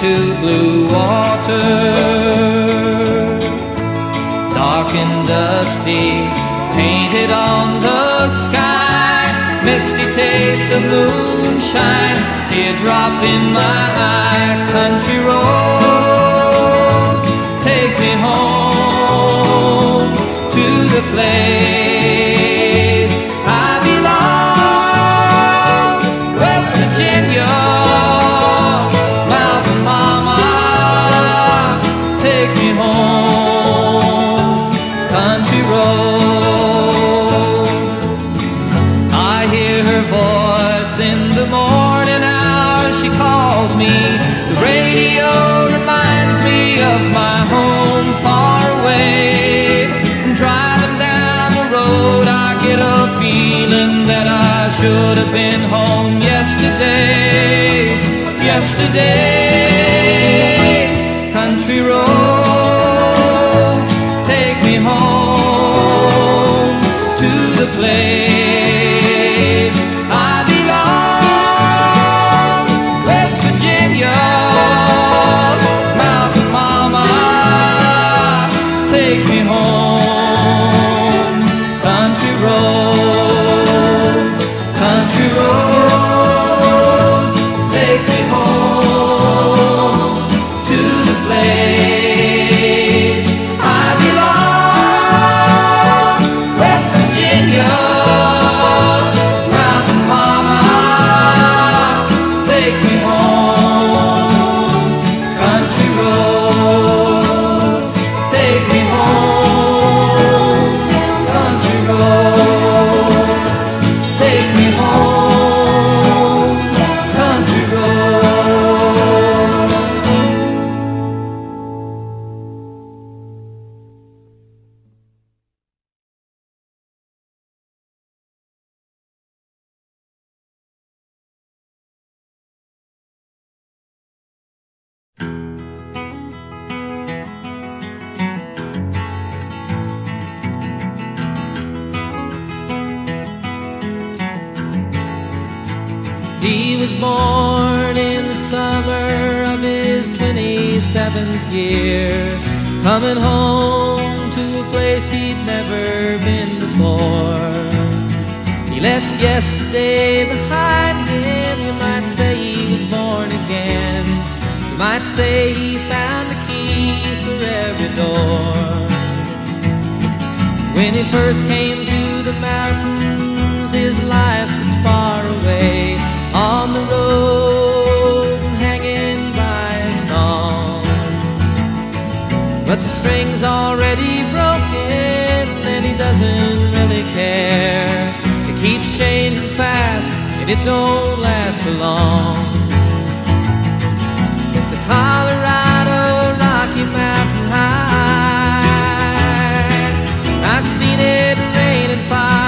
to blue water. Dark and dusty, painted on the sky. Misty taste of moonshine, teardrop in my eye. Country roads, take me home to the place should have been home yesterday. Yesterday, born in the summer of his 27th year, coming home to a place he'd never been before. He left yesterday behind him, you might say he was born again. You might say he found the key for every door. When he first came to the mountains, But string's already broken, and he doesn't really care. It keeps changing fast, and it don't last for long. With the Colorado Rocky Mountain High, I've seen it rain and fire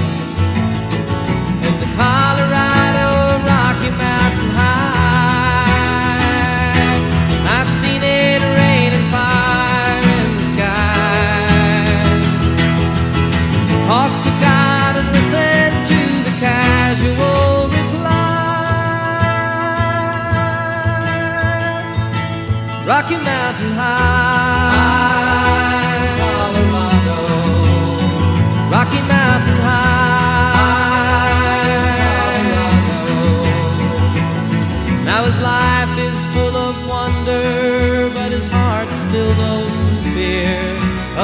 Colorado Rocky Mountain High, I've seen it rain and fire in the sky. Talk to God and listen to the casual reply. Rocky Mountain High. Rocky Mountain High,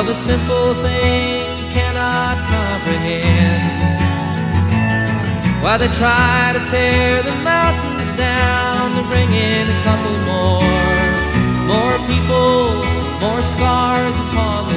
a simple thing cannot comprehend. While they try to tear the mountains down to bring in a couple more, more people, more scars upon the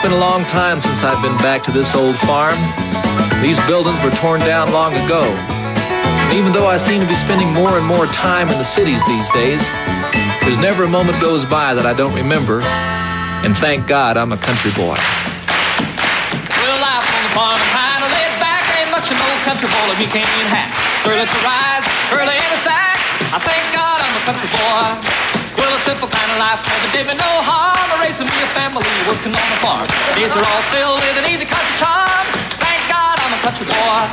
it's been a long time since I've been back to this old farm. These buildings were torn down long ago. And even though I seem to be spending more and more time in the cities these days, there's never a moment goes by that I don't remember. And thank God I'm a country boy. Well, life on the farm is kind of laid back. Ain't much an old country boy if he can't hack. Early to rise, early in the sack. I thank God I'm a country boy. Kind of life never did me no harm. Raising me a family working on the farm. Days are all filled with an easy country charm. Thank God I'm a country boy.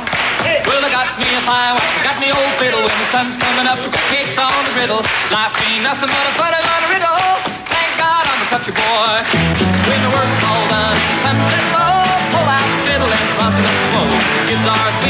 Well, I got me a fine wife, I got me old fiddle. When the sun's coming up, I got cakes on the griddle. Life ain't nothing but a butter on a riddle. Thank God I'm a country boy. When the work's all done, sunset low, pull out the fiddle and bust it up the bow. Guitar, sweet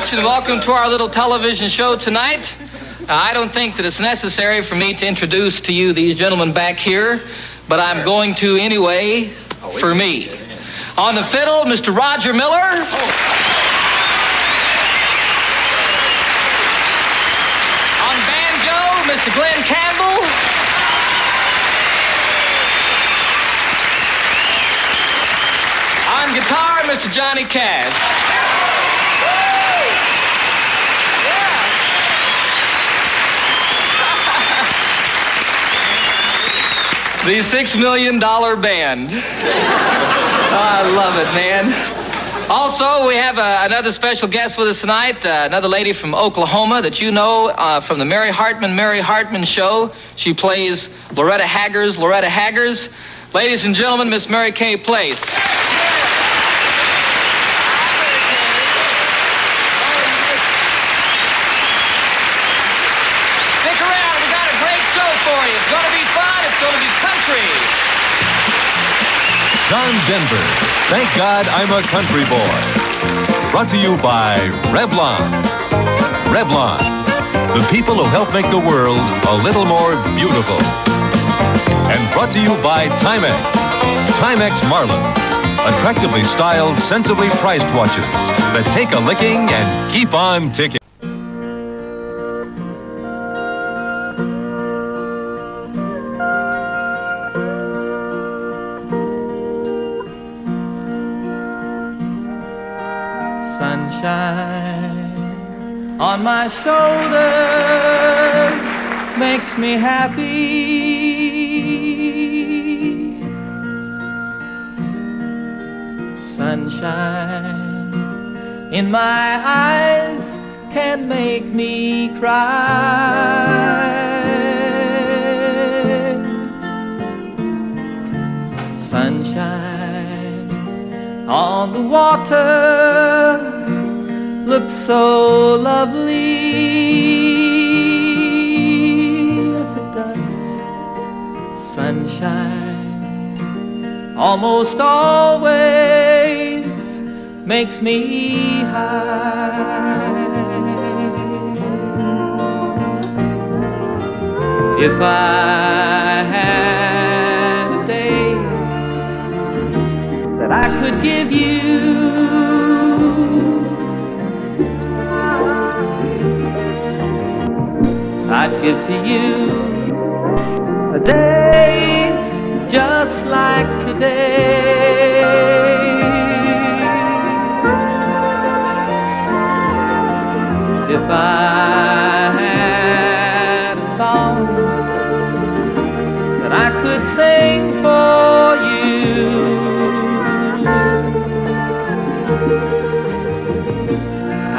much, and welcome to our little television show tonight. Uh, I don't think that it's necessary for me to introduce to you these gentlemen back here, but I'm going to anyway for me. On the fiddle, Mr. Roger Miller. On banjo, Mr. Glen Campbell. On guitar, Mr. Johnny Cash. The Six Million Dollar Band. I love it, man. Also, we have uh, another special guest with us tonight, uh, another lady from Oklahoma that you know uh, from the Mary Hartman, Mary Hartman show. She plays Loretta Haggers, Loretta Haggers. Ladies and gentlemen, Miss Mary Kay Place. Stick around, we got a great show for you. It's going to be fun, it's going to be country. John Denver. Thank God I'm a country boy. Brought to you by Revlon. Revlon, the people who help make the world a little more beautiful. And brought to you by Timex. Timex Marlin. Attractively styled, sensibly priced watches that take a licking and keep on ticking. On my shoulders makes me happy. Sunshine in my eyes can make me cry. Sunshine on the water looks so lovely. as it does. Sunshine almost always makes me high. If I had a day that I could give you give to you a day just like today. If I had a song that I could sing for you.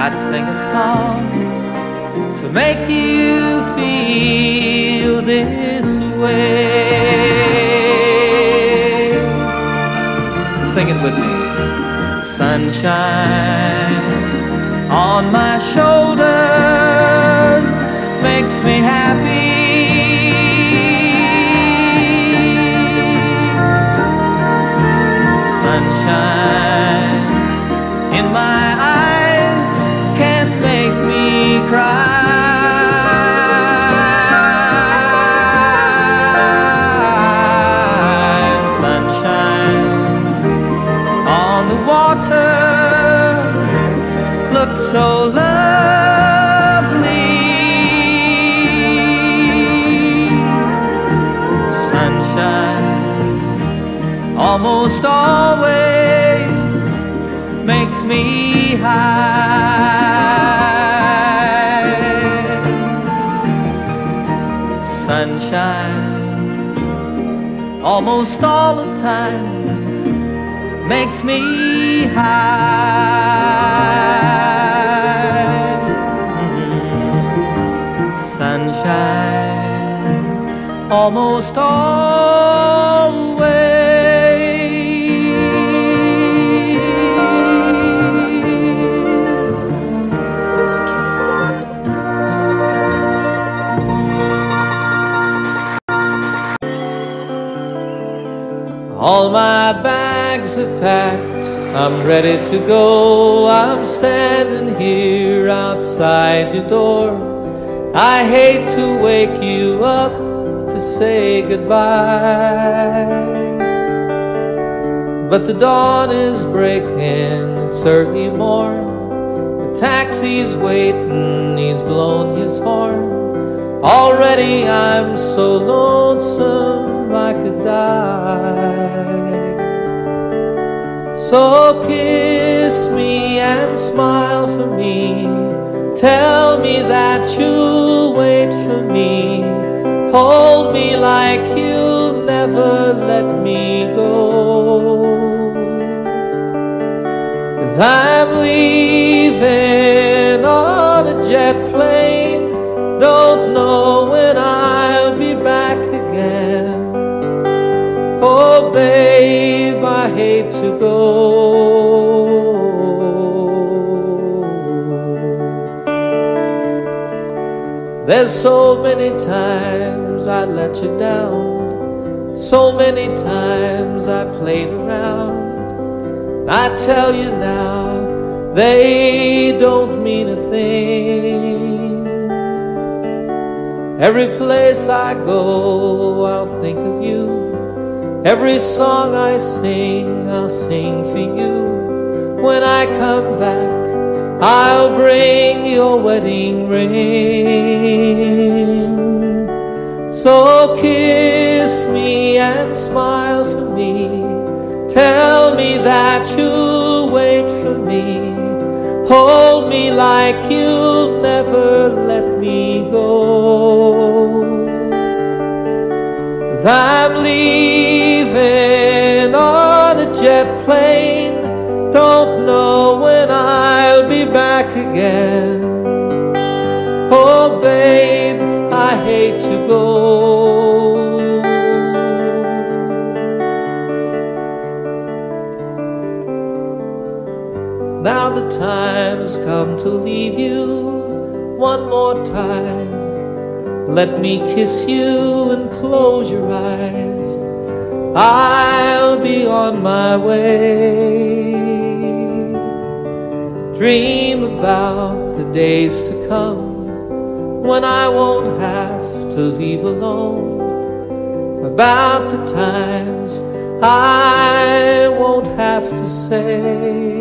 I'd sing a song to make you feel this way. Sing it with me. Sunshine on my shoulders makes me happy. Me high. sunshine almost All my bags are packed, I'm ready to go. I'm standing here outside your door. I hate to wake you up to say goodbye. But the dawn is breaking, it's early morn. The taxi's waiting, he's blown his horn. Already I'm so lonesome I could die. So kiss me and smile for me. Tell me that you'll wait for me. Hold me like you'll never let me go. Cause I'm leaving on a jet. Don't know when I'll be back again. Oh, babe, I hate to go. There's so many times I let you down. So many times I played around. I tell you now, they don't mean a thing. Every place I go, I'll think of you. Every song I sing, I'll sing for you. When I come back, I'll bring your wedding ring. So kiss me and smile for me. Tell me that you'll wait for me. Hold me like you'll never let me go. As I'm leaving on a jet plane. Don't know when I'll be back again. Oh, babe, I hate to go. The time has come to leave you one more time. Let me kiss you and close your eyes. I'll be on my way. Dream about the days to come when I won't have to leave alone. About the times I won't have to say.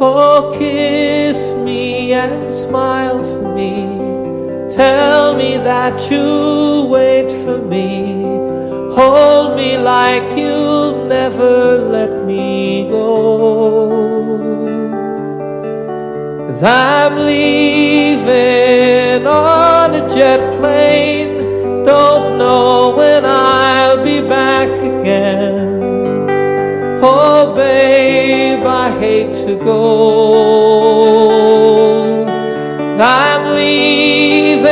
Oh, kiss me and smile for me. Tell me that you'll wait for me. Hold me like you'll never let me go. Cause I'm leaving on a jet plane. Don't know when I'll be back again. Hate to go. I'm leaving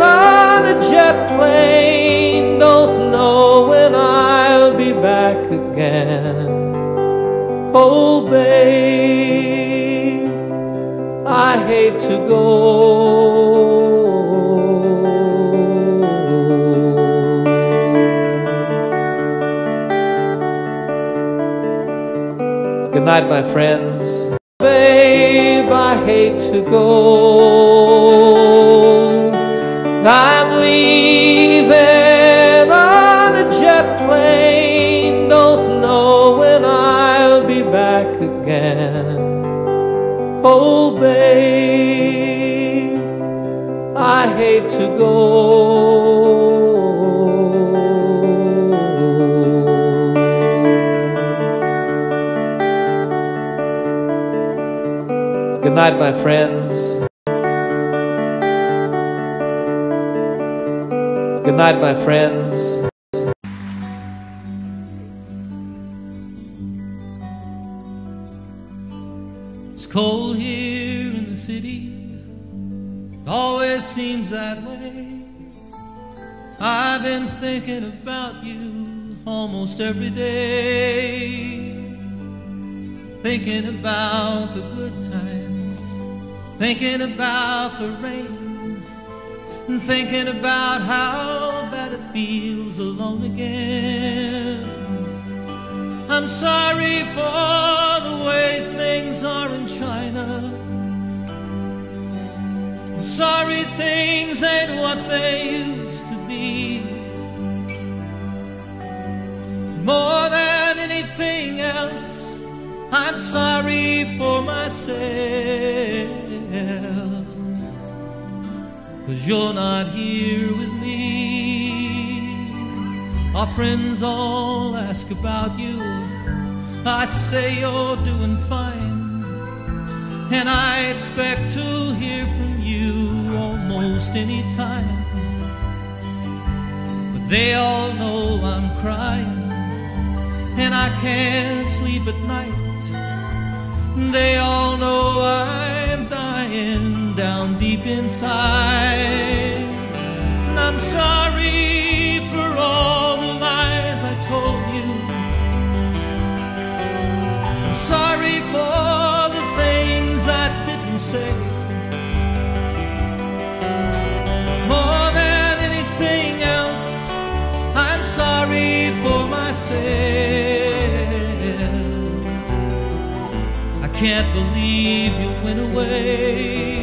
on a jet plane. Don't know when I'll be back again. Oh, babe, I hate to go. Good night, my friends. Babe, I hate to go. I'm leaving on a jet plane. Don't know when I'll be back again. Oh, babe, I hate to go. Good night, my friends. Good night, my friends. It's cold here in the city. It Always seems that way. I've been thinking about you almost every day. Thinking about the good times. Thinking about the rain. And thinking about how bad it feels alone again. I'm sorry for the way things are in China. I'm sorry things ain't what they used to be. More than anything else, I'm sorry for myself. Cause you're not here with me. Our friends all ask about you. I say you're doing fine. And I expect to hear from you almost any time. But they all know I'm crying. And I can't sleep at night. They all know I'm dying down deep inside. And I'm sorry for all the lies I told you. I'm sorry for the things I didn't say. More than anything else, I'm sorry for myself. Can't believe you went away.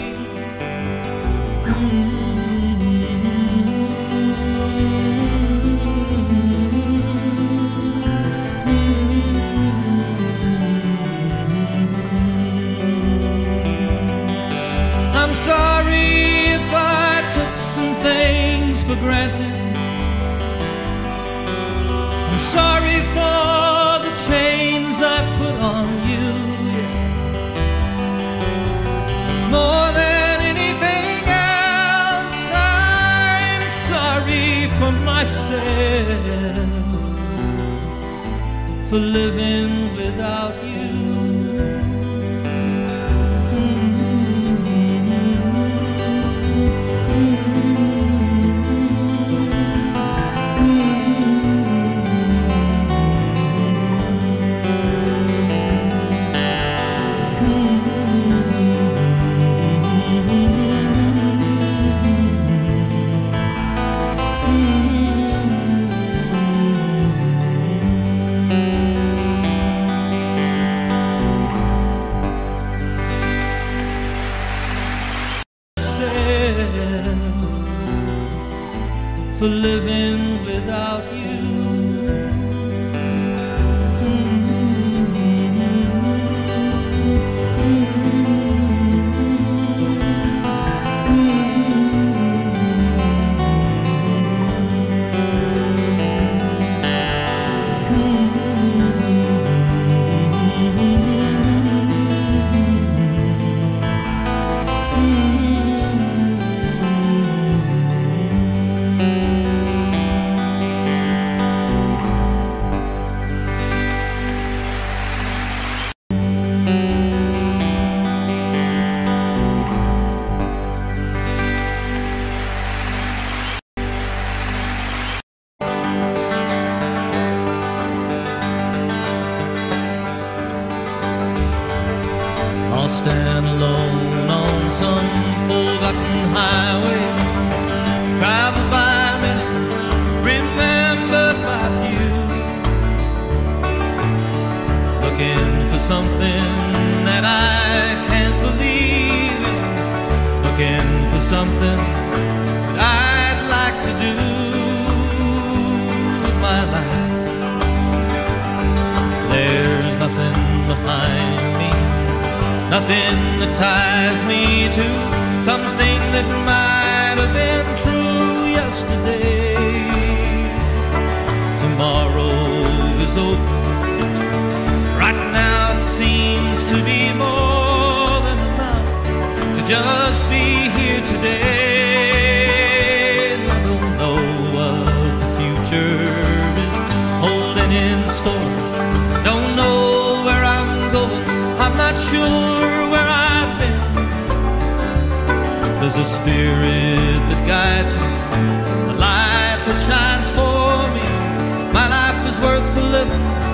Worth living.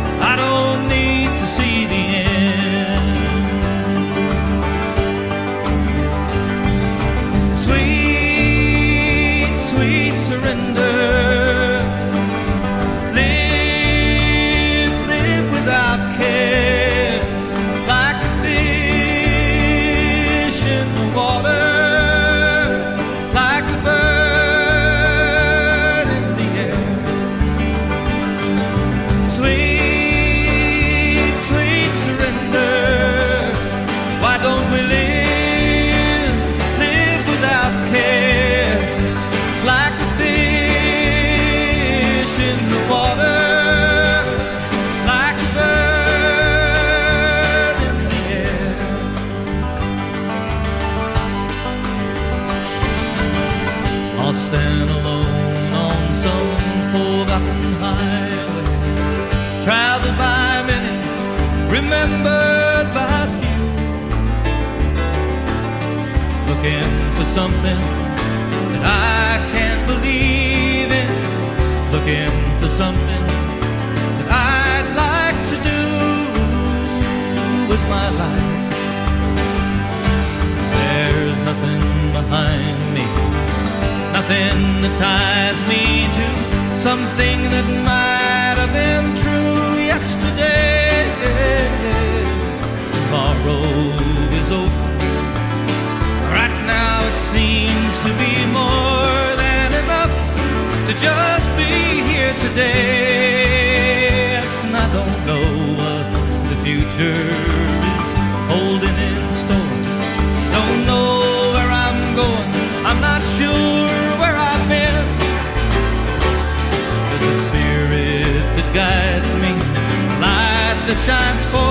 something that ties me to something that might have been true. shines for.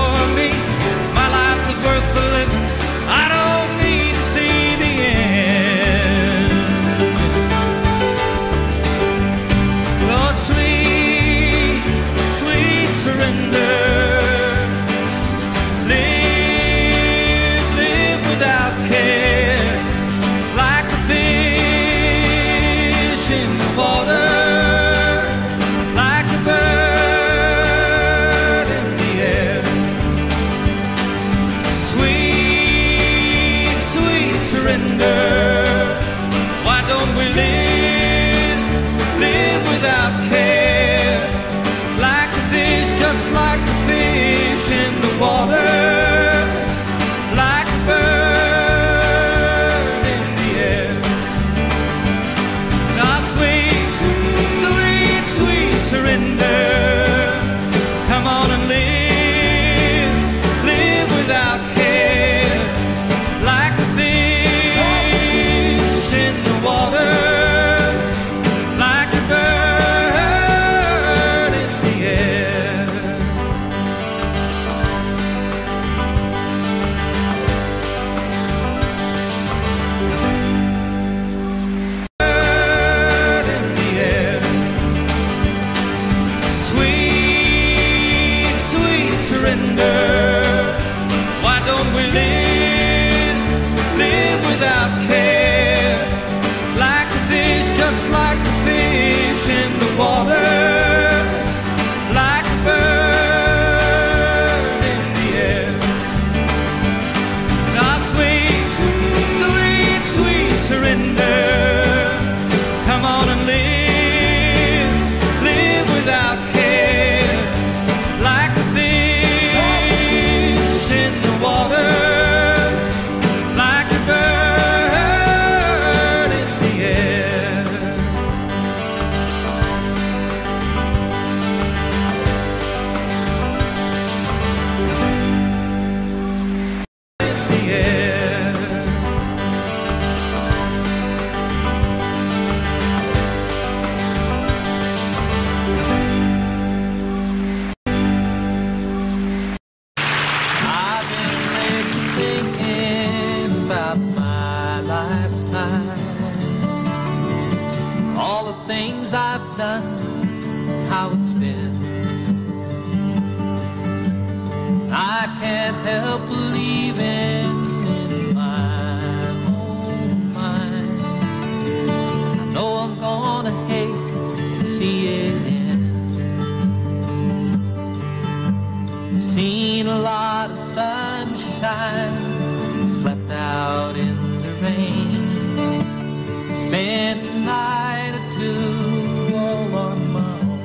Spent a night or two all on my own.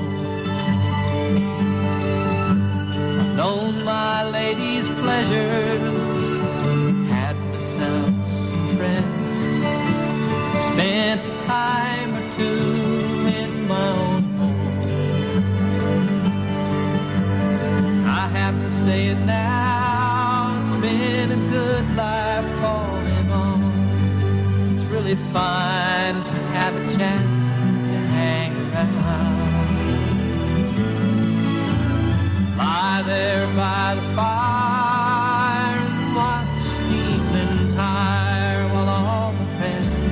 I've known my lady's pleasures, had myself some friends. Spent a time or two in my own home. I have to say it now, it's been a good life falling on. It's really fine. there by the fire and watch the evening tire while all the friends,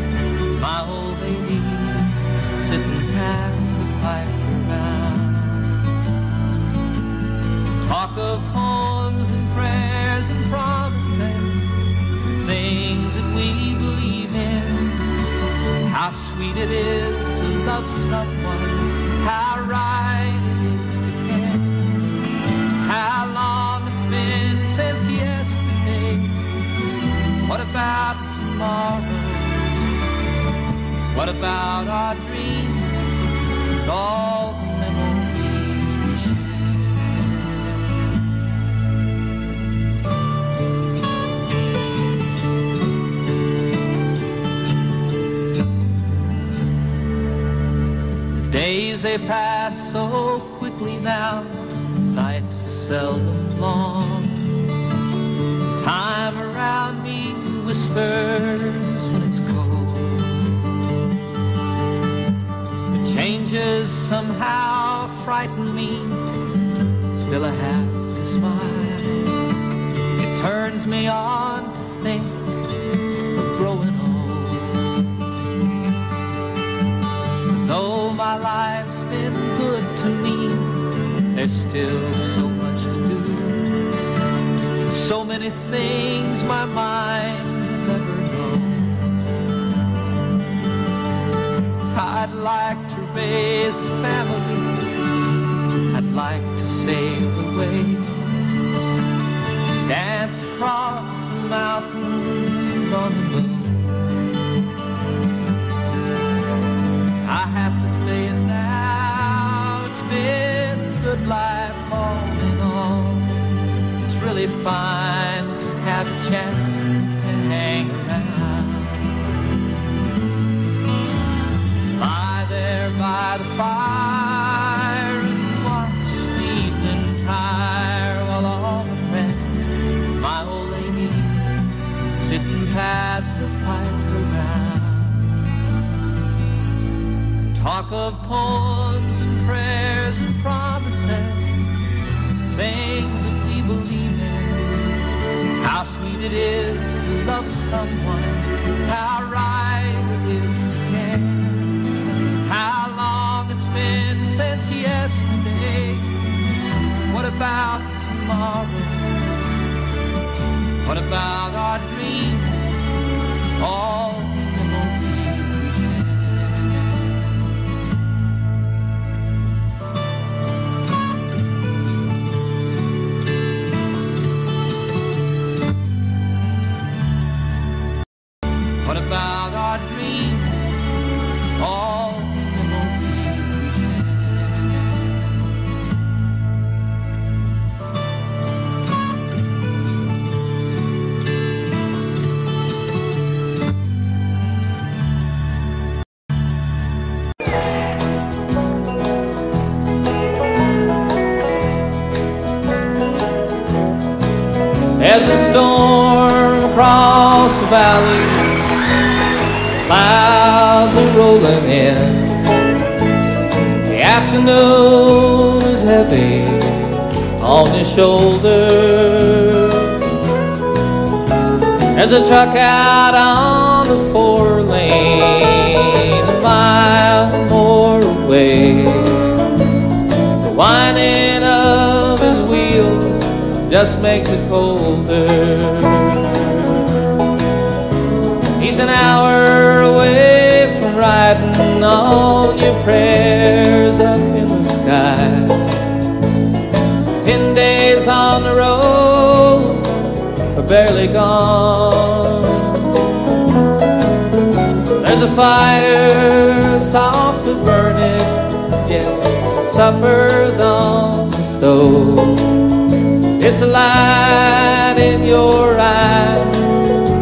my old lady, sit and pass the pipe around. Talk of poems and prayers and promises, things that we believe in. How sweet it is to love someone about tomorrow? What about our dreams and all the memories we share? The days they pass so quickly now, nights are seldom long. Whispers when it's cold. The changes somehow frighten me, still I have to smile. It turns me on to think of growing old. Though my life's been good to me, there's still so much to do. So many things my mind's I'd like to raise a family. I'd like to sail away. Dance across the mountains on the moon. I have to say it now. It's been a good life all in all. It's really fine to have a chance by the fire and watch the evening tire while all my friends, my old lady, sit and pass the pipe around. Talk of poems and prayers and promises, things that we believe in. How sweet it is to love someone, how right it is been since yesterday. What about tomorrow? What about our dreams? All Is heavy on his shoulders. There's a truck out on the four lane, a mile more away. The whining of his wheels just makes it colder. Barely gone. There's a fire softly burning, yes, supper's on the stove. It's a light in your eyes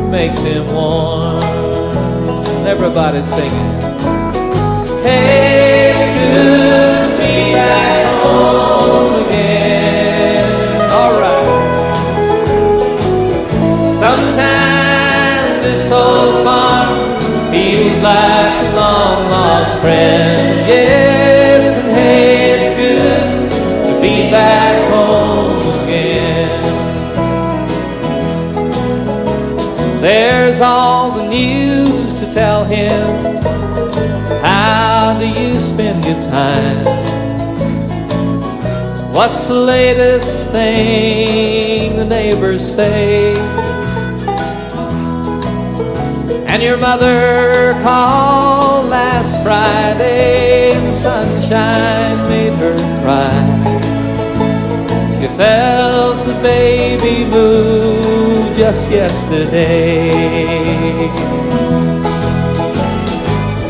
makes him warm. Everybody's singing. Hey, it's good to be back home like a long lost friend. Yes, and hey, it's good to be back home again. There's all the news to tell him. How do you spend your time? What's the latest thing the neighbors say? And your mother called last Friday and sunshine made her cry. You felt the baby move just yesterday.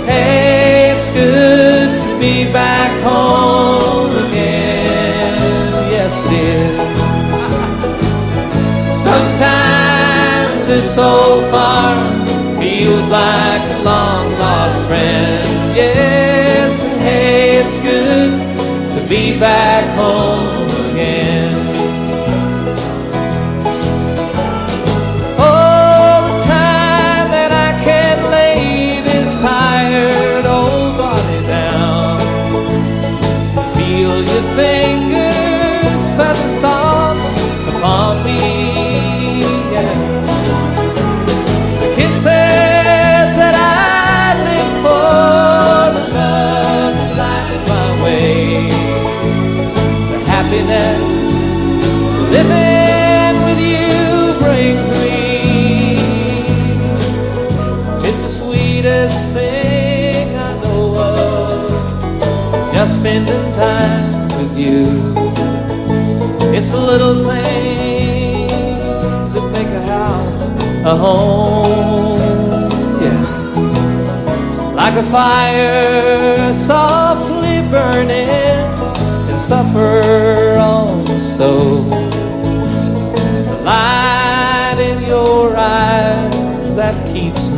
Hey, it's good to be back home like a long lost friend. Yes, and hey, it's good to be back home living with you brings me. It's the sweetest thing I know of, just spending time with you. It's the little things that make a house a home. Yeah. Like a fire softly burning and supper on the stove.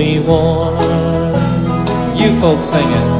Me warm. You folks singing. Yes,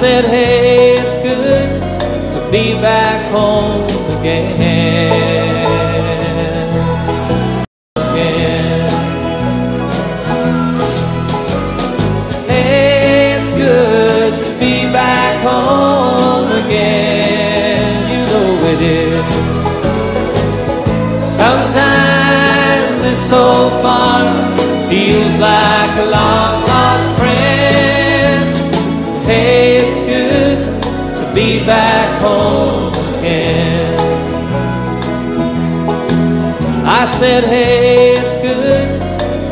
said, hey, eh. Said, hey, it's good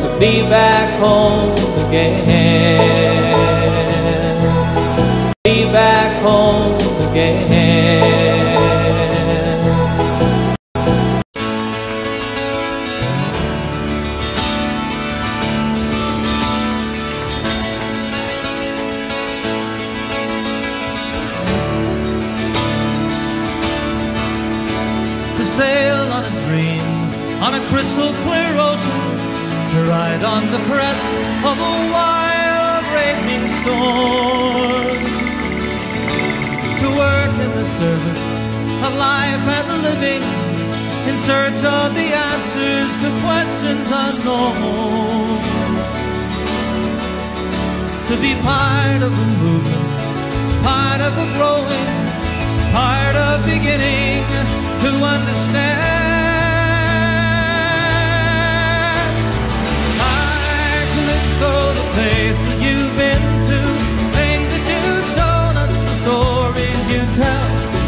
to be back home again. Be back home again. to dream on a crystal clear ocean to ride on the crest of a wild raging storm to work in the service of life and the living in search of the answers to questions unknown to be part of the movement part of the growing part of beginning to understand. The you've been to, things that you've shown us, the stories you tell.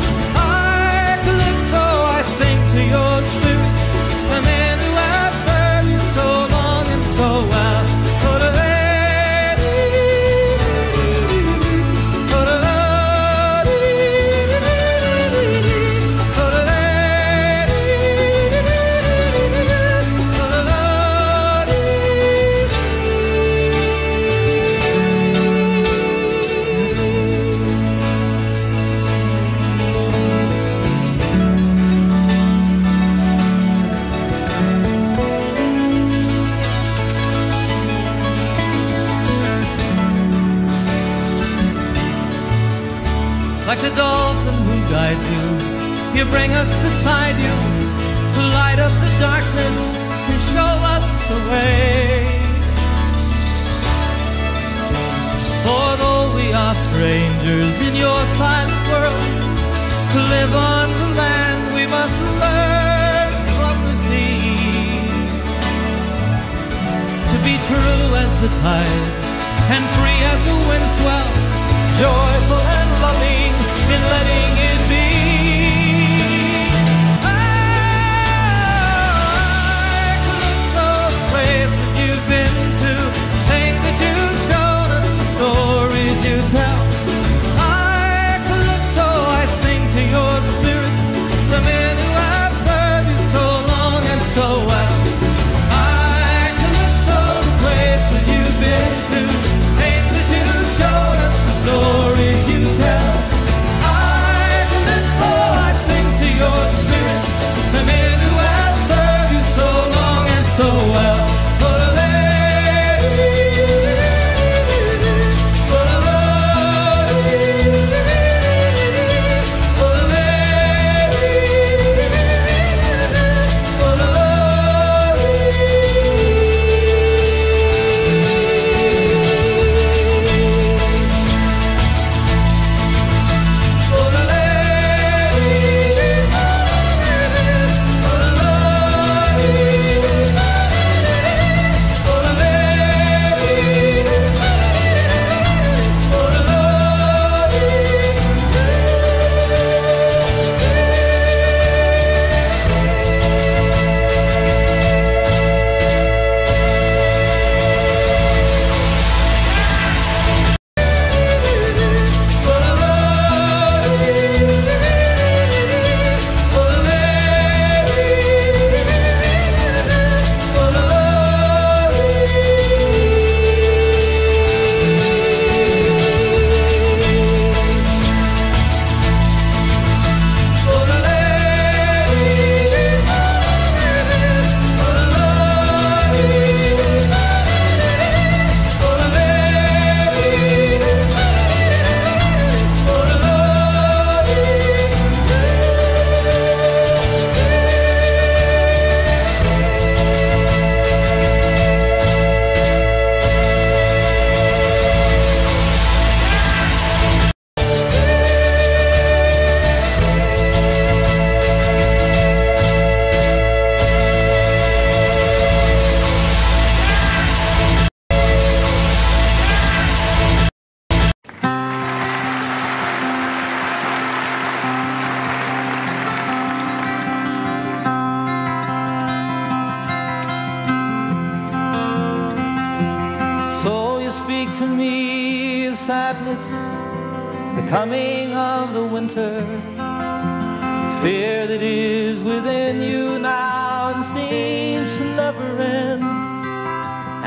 You bring us beside you to light up the darkness and show us the way. For though we are strangers in your silent world, to live on the land we must learn from the sea. To be true as the tide and free as the wind swell, joyful and loving in letting it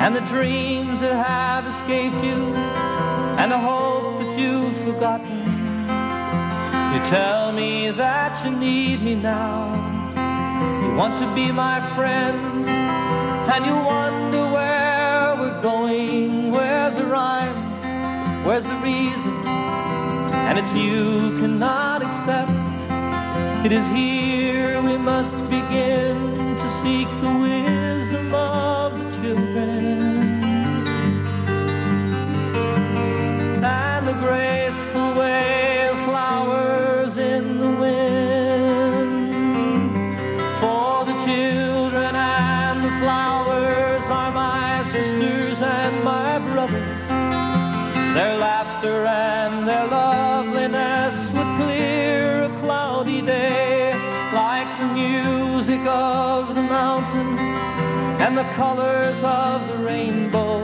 and the dreams that have escaped you, and the hope that you've forgotten. You tell me that you need me now. You want to be my friend, and you wonder where we're going. Where's the rhyme? Where's the reason? And it's you cannot accept. It is here we must begin to seek the wisdom of colors of the rainbow.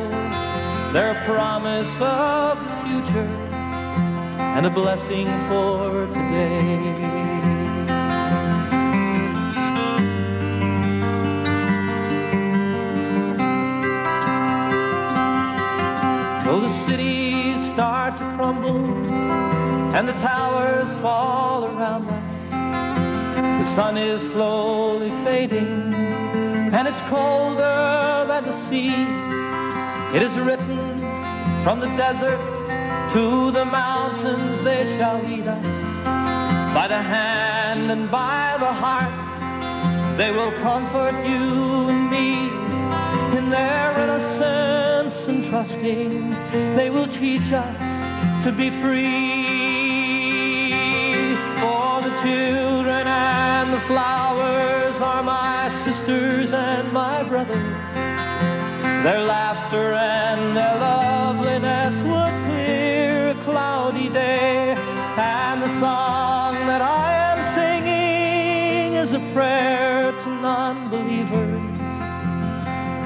Their promise of the future and a blessing for today. Though the cities start to crumble and the towers fall around us, the sun is slowly fading and it's colder than the sea. It is written from the desert To the mountains they shall lead us by the hand and by the heart. They will comfort you and me in their innocence and trusting. They will teach us to be free. For the children and the flowers are my sisters and my brothers. Their laughter and their loveliness would clear a cloudy day. And the song that I am singing is a prayer to non-believers.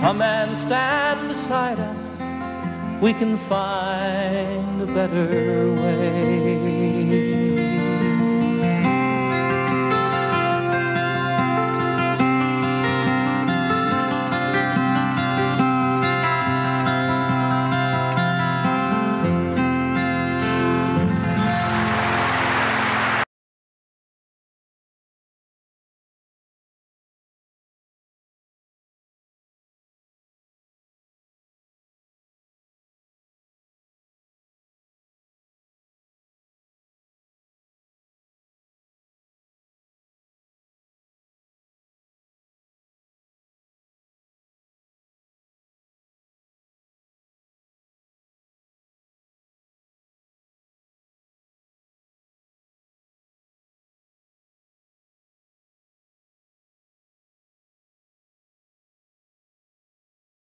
Come and stand beside us. We can find a better way.